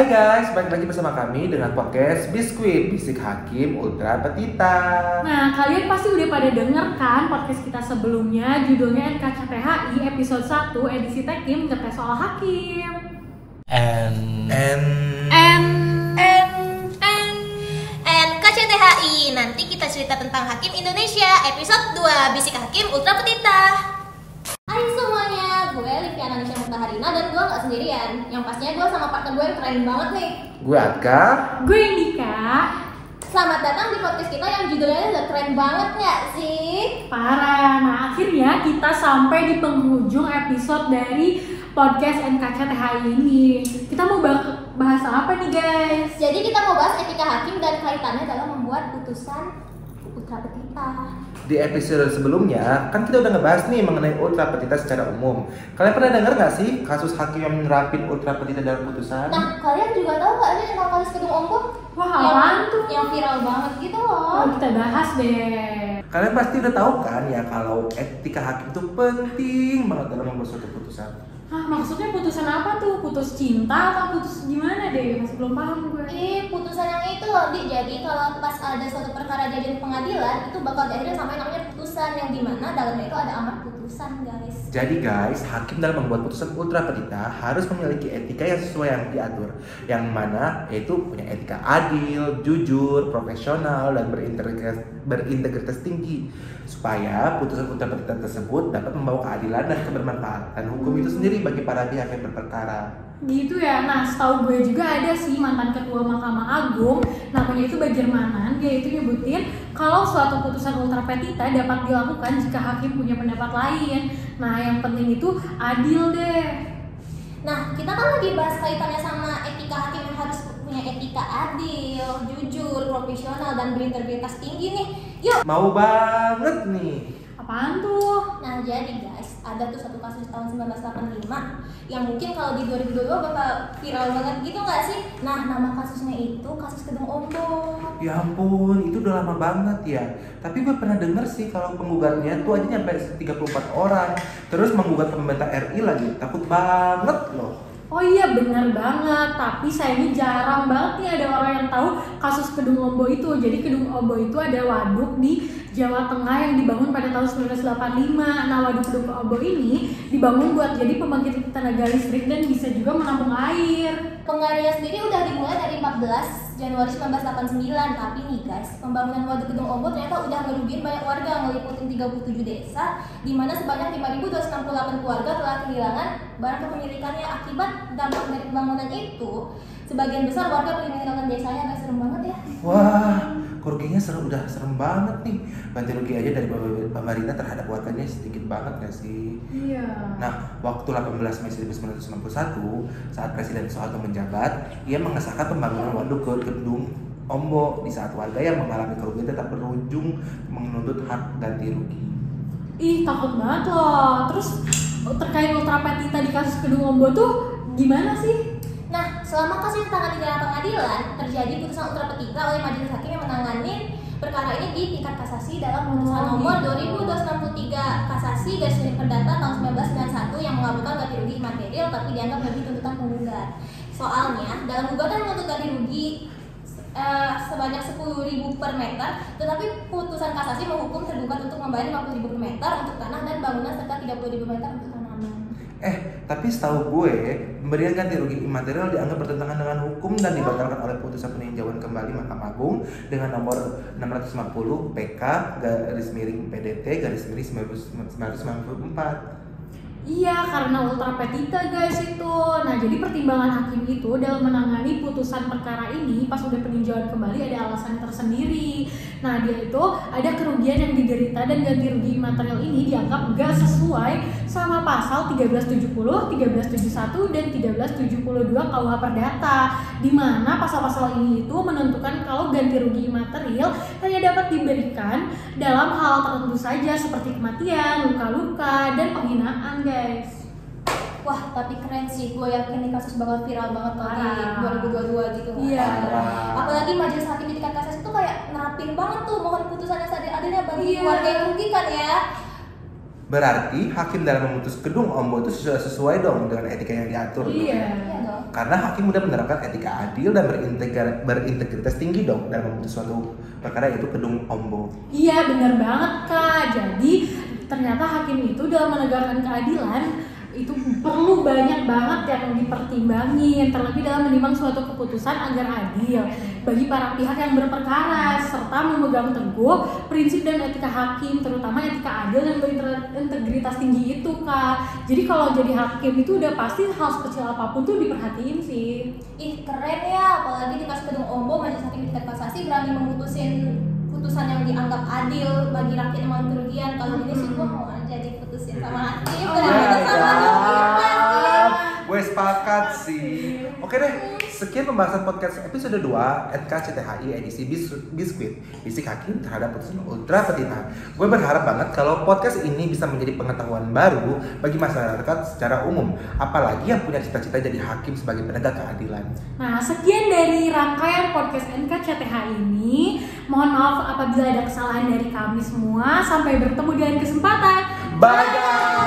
Hai guys, balik lagi bersama kami dengan podcast Biskuit Bisik Hakim Ultra Petita. Nah, kalian pasti udah pada denger kan podcast kita sebelumnya? Judulnya NKCTHI episode 1 edisi Tekim ngetes soal hakim. And And And N. N. NKCTHI Nanti kita cerita tentang Hakim Indonesia Episode 2 Bisik Hakim Ultra Petita Mutaharina dan gue gak sendirian Yang pastinya gue sama partner gue yang keren banget nih gue Atka. gue Indika. Selamat datang di podcast kita yang judulnya udah keren banget gak sih? Parah. Nah, akhirnya kita sampai di penghujung episode dari podcast NKCTHI ini. Kita mau bah- bahas apa nih, guys? Jadi kita mau bahas etika hakim dan kaitannya dalam membuat putusan Ultra Petita Di episode sebelumnya kan kita udah ngebahas nih mengenai Ultra Petita secara umum. Kalian pernah dengar nggak sih kasus hakim yang menerapin Ultra Petita dalam putusan? Nah, kalian juga tahu gak sih tentang kasus Kedung Ombong? Wah, yang, apaan tuh? Yang viral banget gitu loh Oh, kita bahas deh. Kalian pasti udah tahu kan ya kalau etika hakim itu penting banget dalam membuat suatu putusan. Hah, maksudnya putusan apa tuh? Putus cinta atau putus gimana deh? Masih belum paham gue. Ih, putusan yang itu loh, Di. Jadi kalau pas ada suatu perkara jadi di pengadilan, itu bakal sama yang namanya putusan yang di mana dalamnya itu ada amar putusan, guys. Jadi guys, hakim dalam membuat putusan ultra petita harus memiliki etika yang sesuai yang diatur, yang mana yaitu punya etika adil, jujur, profesional, dan berintegritas, berintegritas tinggi, supaya putusan ultra petita tersebut dapat membawa keadilan dan kebermanfaatan hukum itu sendiri bagi para pihak yang berperkara. Gitu ya. Nah, setahu gue juga ada sih mantan ketua Mahkamah Agung, namanya itu Bagirmanan. Dia itu nyebutin kalau suatu putusan ultra petita dapat dilakukan jika hakim punya pendapat lain. Nah, yang penting itu adil deh. Nah, kita kan lagi bahas kaitannya sama etika hakim yang harus punya etika adil, jujur, profesional, dan berintegritas tinggi nih. Yuk! Mau banget nih. Apaan tuh? Nah, jadi guys, ada tuh satu kasus tahun 1985 yang mungkin kalau di 2022 bakal viral banget gitu nggak sih? Nah, nama kasusnya itu kasus Kedung Ombong. Ya ampun, itu udah lama banget ya. Tapi gue pernah denger sih kalau penggugatnya tuh aja nyampe 34 orang. Terus menggugat pemerintah RI lagi. Takut banget loh. Oh iya benar banget, tapi saya ini jarang banget nih ada orang yang tahu kasus Kedung Ombo itu. Jadi Kedung Ombo itu ada waduk di Jawa Tengah yang dibangun pada tahun 1985. Nah waduk Kedung Ombo ini dibangun buat jadi pembangkit tenaga listrik dan bisa juga menampung air. Pengaruhnya sendiri udah dimulai dari 14 Januari 1989 Tapi nih guys, pembangunan waduk Kedung Ombong ternyata udah ngerugiin banyak warga Ngeliputin 37 desa di mana sebanyak 5.268 keluarga telah kehilangan barang kepemilikannya Akibat dampak dari pembangunan itu Sebagian besar warga meninggalkan desanya Gak serem banget ya Wah, kerugiannya serem udah serem banget nih. Ganti rugi aja dari pemerintah terhadap warganya sedikit banget gak sih? Iya. Nah, waktu 18 Mei 1991 saat Presiden Soeharto menjabat, ia mengesahkan pembangunan waduk ke Kedung Ombo di saat warga yang mengalami kerugian tetap berujung menuntut hak ganti rugi. Ih takut banget loh. Terus terkait ultra petita di kasus Kedung Ombo tuh gimana sih? Selama kasus ditangani dalam pengadilan, terjadi putusan ultra petita oleh majelis hakim yang menangani perkara ini di tingkat kasasi dalam putusan Oh, nomor gitu. 2263 kasasi garis miring perdata tahun 1991 yang mengabulkan ganti rugi material tapi dianggap lebih tuntutan penggugat. Soalnya, dalam gugatan yang menuntut ganti rugi eh, sebanyak 10.000 per meter, tetapi putusan kasasi menghukum tergugat untuk membayar 50.000 per meter untuk tanah dan bangunan serta 30.000 meter untuk tanaman. Eh, tapi setahu gue, pemberian ganti rugi imaterial dianggap bertentangan dengan hukum dan dibatalkan oleh putusan peninjauan kembali Mahkamah Agung dengan nomor 650 PK garis miring PDT garis miring 1994. Iya, karena ultra petita guys itu. Nah, jadi pertimbangan hakim itu dalam menangani putusan perkara ini pas udah peninjauan kembali ada alasan tersendiri. Nah, dia itu ada kerugian yang diderita dan ganti rugi material ini dianggap gak sesuai sama pasal 1370, 1371 dan 1372 KUH Perdata. Di mana pasal-pasal ini itu menentukan kalau ganti rugi material hanya dapat diberikan dalam hal tertentu saja seperti kematian, luka-luka, dan penghinaan guys. Wah, tapi keren sih. Gue yakin nih kasus bakal viral banget kalau di Parah. 2022 gitu. Iya. Apalagi majelis hakim di tingkat kasasi itu kayak nerapin banget tuh mohon putusannya seadil-adilnya bagi Iya. keluarga yang rugi kan ya. Berarti hakim dalam memutus gedung ombo itu sudah sesuai dong dengan etika yang diatur. dong. Iya. Iya dong. Karena hakim udah menerapkan etika adil dan berintegri- berintegritas tinggi dong dalam memutus suatu perkara yaitu gedung ombo. Iya benar banget kak. Jadi ternyata hakim itu dalam menegakkan keadilan itu perlu banyak banget yang dipertimbangin terlebih dalam menimbang suatu keputusan agar adil bagi para pihak yang berperkara serta memegang teguh prinsip dan etika hakim terutama etika adil dan berintegritas tinggi itu kak. Jadi kalau jadi hakim itu udah pasti hal sekecil apa pun tuh diperhatiin sih. Ih keren ya, apalagi di kasus gedung Ombo majelis hakim tingkat kasasi berani memutusin putusan yang dianggap adil bagi rakyat yang mengalami kerugian. Kalau ini sih gua mau aja diputusin sama hakim, Oh kita sama. Gue sepakat sih. Oke deh, sekian pembahasan podcast episode 2 NKCTHI edisi Bis- Biskuit Bisik Hakim terhadap putusan Ultra Petita. Gue berharap banget kalau podcast ini bisa menjadi pengetahuan baru bagi masyarakat secara umum, apalagi yang punya cita-cita jadi hakim sebagai penegak keadilan. Nah, sekian dari rangkaian podcast NKCTH ini. Mohon maaf apabila ada kesalahan dari kami semua. Sampai bertemu di lain kesempatan. Bye guys!